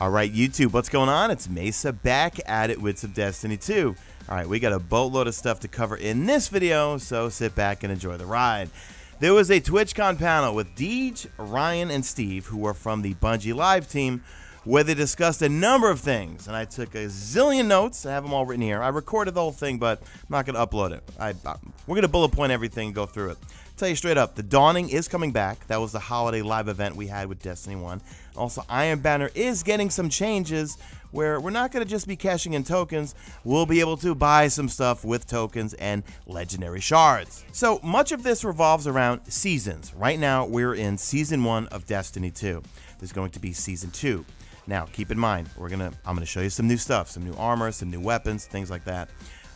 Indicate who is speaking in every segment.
Speaker 1: All right, YouTube, what's going on? It's Mesa back at it with some Destiny 2. All right, we got a boatload of stuff to cover in this video, so sit back and enjoy the ride. There was a TwitchCon panel with Deej, Ryan, and Steve, who are from the Bungie Live team, where they discussed a number of things. And I took a zillion notes. I have them all written here. I recorded the whole thing, but I'm not going to upload it. I, I, we're going to bullet point everything and go through it tell you straight up, the Dawning is coming back. That was the holiday live event we had with Destiny 1. Also, Iron Banner is getting some changes where we're not going to just be cashing in tokens. We'll be able to buy some stuff with tokens and legendary shards. So much of this revolves around seasons. Right now, we're in season 1 of Destiny 2. There's going to be season 2. Now, keep in mind, we're gonna I'm gonna show you some new stuff, some new armor, some new weapons, things like that.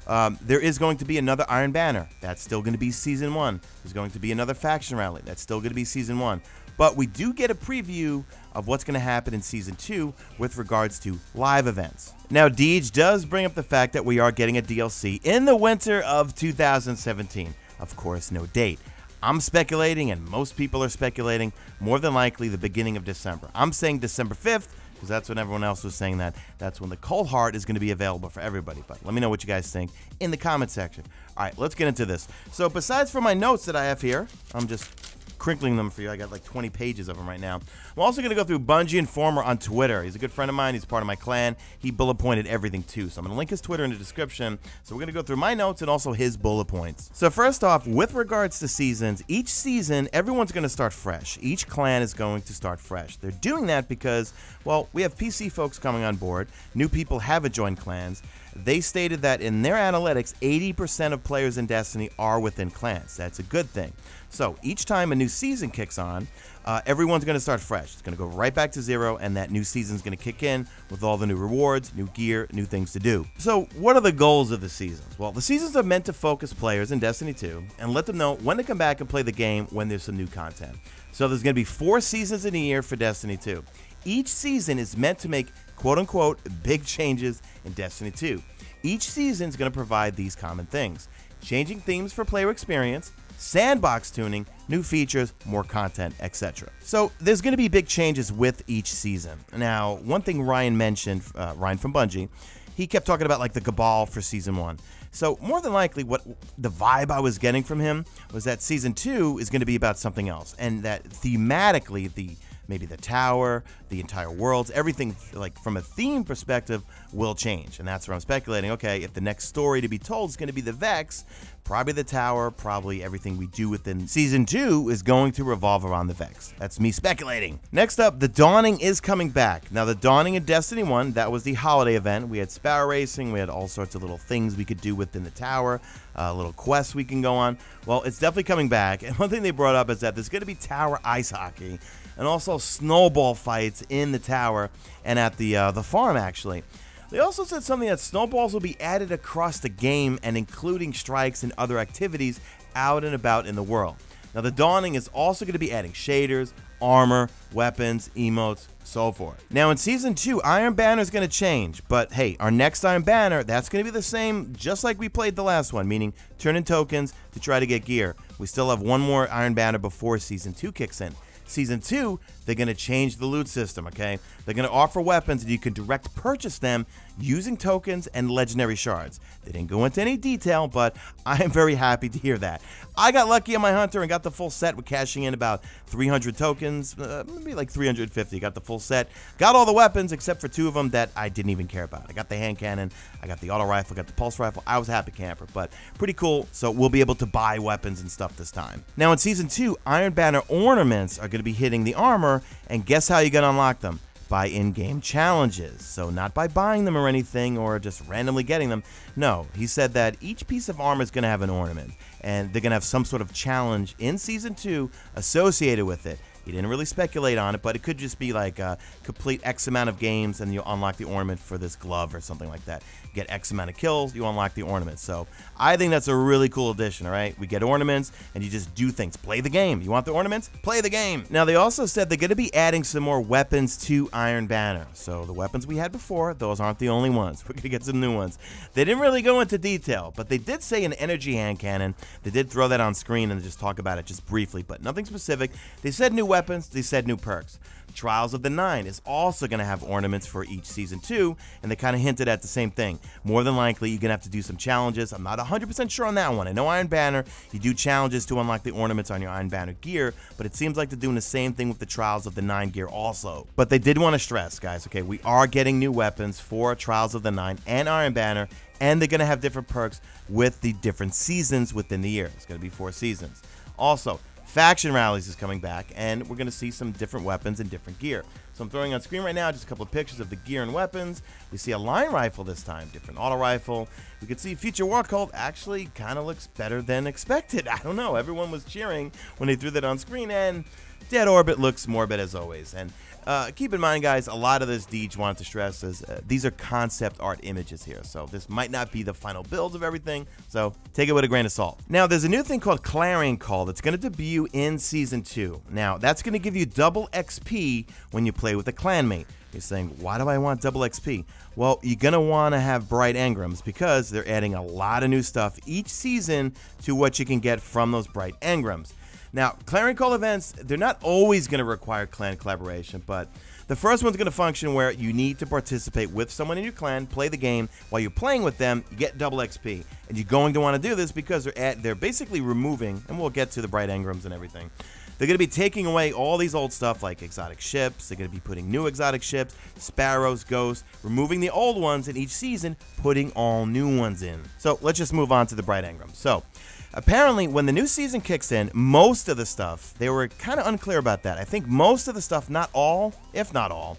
Speaker 1: Um, there is going to be another Iron Banner. That's still going to be season one. There's going to be another faction rally. That's still going to be season one. But we do get a preview of what's going to happen in season two with regards to live events. Now, Deej does bring up the fact that we are getting a DLC in the winter of 2017. Of course, no date. I'm speculating, and most people are speculating, more than likely the beginning of December. I'm saying December 5th because that's when everyone else was saying that. That's when the Coldheart is going to be available for everybody. But let me know what you guys think in the comment section. All right, let's get into this. So besides for my notes that I have here, I'm just crinkling them for you. I got like 20 pages of them right now. I'm also going to go through Bungie Informer on Twitter. He's a good friend of mine. He's part of my clan. He bullet pointed everything too. So I'm going to link his Twitter in the description. So we're going to go through my notes and also his bullet points. So first off, with regards to seasons, each season, everyone's going to start fresh. Each clan is going to start fresh. They're doing that because, well, we have PC folks coming on board. New people haven't joined clans. They stated that in their analytics, 80% of players in Destiny are within clans. That's a good thing. So each time a new season kicks on, uh, everyone's going to start fresh. It's going to go right back to zero, and that new season's going to kick in with all the new rewards, new gear, new things to do. So, what are the goals of the seasons? Well, the seasons are meant to focus players in Destiny 2 and let them know when to come back and play the game when there's some new content. So, there's going to be four seasons in a year for Destiny 2. Each season is meant to make quote unquote big changes in Destiny 2. Each season is going to provide these common things changing themes for player experience, sandbox tuning, new features, more content, etc. So there's going to be big changes with each season. Now, one thing Ryan mentioned, uh, Ryan from Bungie, he kept talking about like the Cabal for season one. So more than likely, what the vibe I was getting from him was that season two is going to be about something else, and that thematically the maybe the tower, the entire worlds, everything like from a theme perspective will change. And that's where I'm speculating. Okay, if the next story to be told is going to be the Vex, probably the tower, probably everything we do within season two is going to revolve around the Vex. That's me speculating. Next up, the Dawning is coming back. Now, the Dawning in Destiny 1, that was the holiday event. We had sparrow racing, we had all sorts of little things we could do within the tower, uh, little quests we can go on. Well, it's definitely coming back. And one thing they brought up is that there's going to be tower ice hockey and also snowball fights in the tower and at the uh, the farm actually. They also said something that snowballs will be added across the game and including strikes and other activities out and about in the world. Now the Dawning is also going to be adding shaders, armor, weapons, emotes, so forth. Now in season 2, Iron Banner is going to change, but hey, our next Iron Banner, that's going to be the same just like we played the last one, meaning turn in tokens to try to get gear. We still have one more Iron Banner before season 2 kicks in. Season 2, they're going to change the loot system, okay? They're going to offer weapons and you can direct purchase them using tokens and legendary shards. They didn't go into any detail, but I am very happy to hear that. I got lucky on my hunter and got the full set with cashing in about 300 tokens, uh, maybe like 350. Got the full set. Got all the weapons except for two of them that I didn't even care about. I got the hand cannon, I got the auto rifle, got the pulse rifle. I was a happy camper, but pretty cool. So we'll be able to buy weapons and stuff this time. Now in season 2, Iron Banner ornaments are going to be hitting the armor, and guess how you can unlock them? by in game challenges. So, not by buying them or anything or just randomly getting them. No, he said that each piece of armor is going to have an ornament and they're going to have some sort of challenge in season two associated with it. He didn't really speculate on it, but it could just be like a complete X amount of games and you unlock the ornament for this glove or something like that. Get X amount of kills, you unlock the ornament. So I think that's a really cool addition, all right? We get ornaments and you just do things. Play the game. You want the ornaments? Play the game. Now, they also said they're going to be adding some more weapons to Iron Banner. So the weapons we had before, those aren't the only ones. We're going to get some new ones. They didn't really go into detail, but they did say an energy hand cannon. They did throw that on screen and just talk about it just briefly, but nothing specific. They said new weapons, they said new perks. Trials of the Nine is also going to have ornaments for each season too, and they kind of hinted at the same thing. More than likely, you're going to have to do some challenges. I'm not 100% sure on that one. I know Iron Banner, you do challenges to unlock the ornaments on your Iron Banner gear, but it seems like they're doing the same thing with the Trials of the Nine gear also. But they did want to stress, guys, okay, we are getting new weapons for Trials of the Nine and Iron Banner, and they're going to have different perks with the different seasons within the year. It's going to be four seasons. Also, Faction Rallies is coming back, and we're going to see some different weapons and different gear. So I'm throwing on screen right now just a couple of pictures of the gear and weapons. We see a line rifle this time, different auto rifle. We could see Future War Cult actually kind of looks better than expected. I don't know. Everyone was cheering when they threw that on screen, and Dead Orbit looks morbid as always. And uh, keep in mind, guys, a lot of this Deej wanted to stress is uh, these are concept art images here, so this might not be the final builds of everything, so take it with a grain of salt. Now, there's a new thing called Clarion Call that's going to debut in Season 2. Now, that's going to give you double XP when you play with a clanmate. You're saying, why do I want double XP? Well, you're going to want to have Bright Engrams because they're adding a lot of new stuff each season to what you can get from those Bright Engrams. Now, Clarion Call events, they're not always going to require clan collaboration, but the first one's going to function where you need to participate with someone in your clan, play the game. While you're playing with them, you get double XP. And you're going to want to do this because they're at, they're basically removing, and we'll get to the Bright Engrams and everything. They're going to be taking away all these old stuff like exotic ships. They're going to be putting new exotic ships, sparrows, ghosts, removing the old ones in each season, putting all new ones in. So let's just move on to the Bright Engrams. So Apparently, when the new season kicks in, most of the stuff, they were kind of unclear about that. I think most of the stuff, not all, if not all,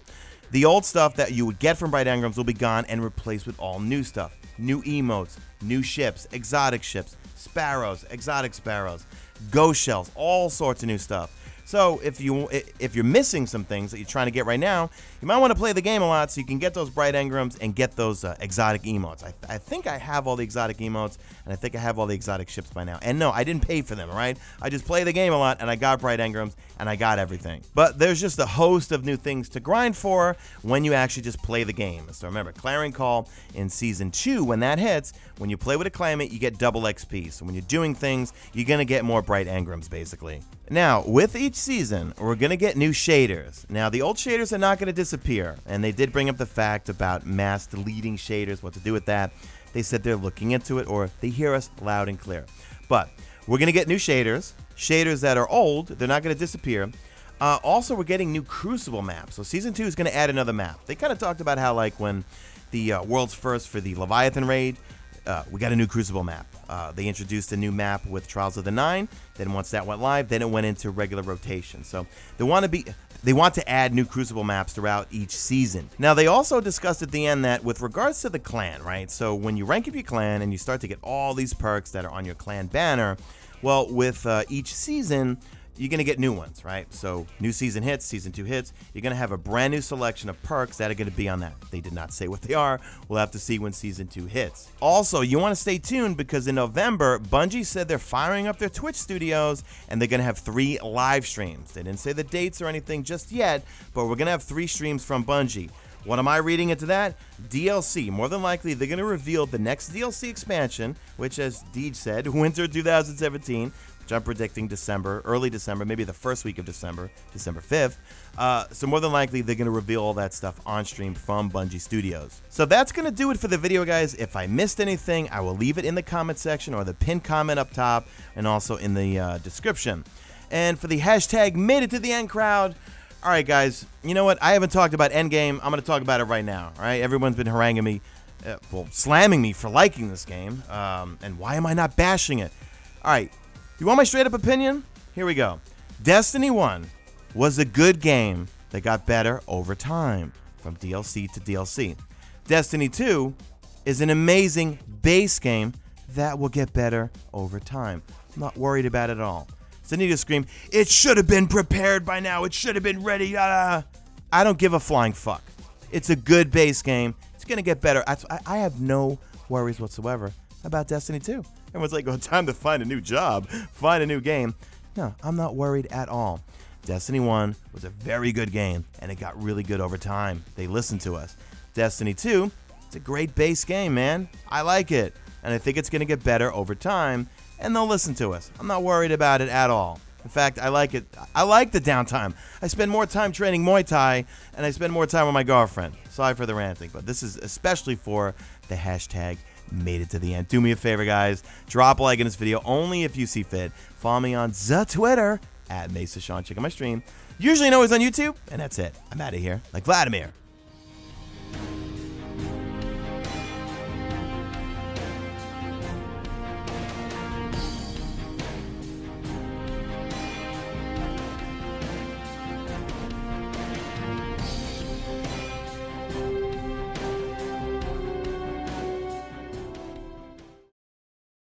Speaker 1: the old stuff that you would get from Bright Engrams will be gone and replaced with all new stuff. New emotes, new ships, exotic ships, sparrows, exotic sparrows, ghost shells, all sorts of new stuff. So if you if you're missing some things that you're trying to get right now, you might want to play the game a lot so you can get those bright engrams and get those uh, exotic emotes. I, I think I have all the exotic emotes and I think I have all the exotic ships by now. And no, I didn't pay for them, right? I just play the game a lot and I got bright engrams and I got everything. But there's just a host of new things to grind for when you actually just play the game. So remember, Clarion Call in Season 2, when that hits, when you play with a clanmate, you get double XP. So when you're doing things, you're going to get more bright engrams, basically. Now, with each season, we're going to get new shaders. Now, the old shaders are not going to disappear, and they did bring up the fact about mass deleting shaders, what to do with that. They said they're looking into it, or they hear us loud and clear. But we're going to get new shaders, shaders that are old, they're not going to disappear. Uh, also, we're getting new Crucible maps. So, Season 2 is going to add another map. They kind of talked about how, like, when the uh, world's first for the Leviathan raid, uh, we got a new Crucible map. Uh, they introduced a new map with Trials of the Nine. Then once that went live, then it went into regular rotation. So they want to be they want to add new Crucible maps throughout each season. Now they also discussed at the end that with regards to the clan, right? So when you rank up your clan and you start to get all these perks that are on your clan banner, well, with uh, each season, you're going to get new ones, right? So, new season hits, season two hits. You're going to have a brand new selection of perks that are going to be on that. They did not say what they are. We'll have to see when season two hits. Also, you want to stay tuned because in November, Bungie said they're firing up their Twitch studios and they're going to have three live streams. They didn't say the dates or anything just yet, but we're going to have three streams from Bungie. What am I reading into that? DLC. More than likely, they're going to reveal the next DLC expansion, which, as Deej said, Winter 2017 which I'm predicting December, early December, maybe the first week of December, December 5th. Uh, so more than likely, they're going to reveal all that stuff on stream from Bungie Studios. So that's going to do it for the video, guys. If I missed anything, I will leave it in the comment section or the pinned comment up top and also in the uh, description. And for the hashtag made it to the end crowd, all right, guys, you know what? I haven't talked about Endgame. I'm going to talk about it right now, all right? Everyone's been haranguing me, uh, well, slamming me for liking this game. Um, and why am I not bashing it? All right, you want my straight up opinion? Here we go. Destiny 1 was a good game that got better over time from DLC to DLC. Destiny 2 is an amazing base game that will get better over time. I'm not worried about it at all. So need to scream, it should have been prepared by now. It should have been ready. Uh, I don't give a flying fuck. It's a good base game. It's going to get better. I, I have no worries whatsoever about Destiny 2. Everyone's like, well, time to find a new job, find a new game. No, I'm not worried at all. Destiny 1 was a very good game, and it got really good over time. They listened to us. Destiny 2, it's a great base game, man. I like it, and I think it's going to get better over time, and they'll listen to us. I'm not worried about it at all. In fact, I like it. I like the downtime. I spend more time training Muay Thai, and I spend more time with my girlfriend. Sorry for the ranting, but this is especially for the hashtag made it to the end. Do me a favor, guys. Drop a like in this video only if you see fit. Follow me on the Twitter at Mesa Sean. Check out my stream. Usually know it's on YouTube, and that's it. I'm out of here. Like Vladimir.